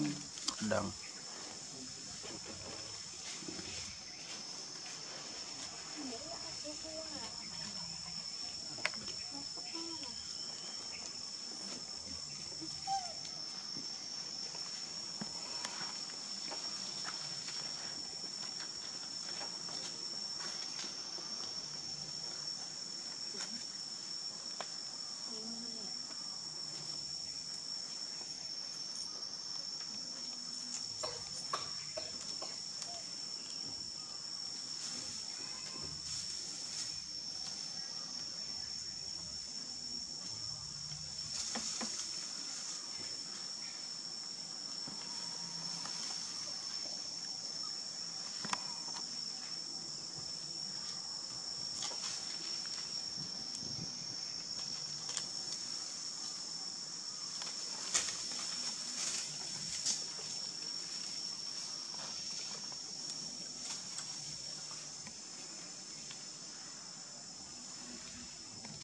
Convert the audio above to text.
Ừ. đằng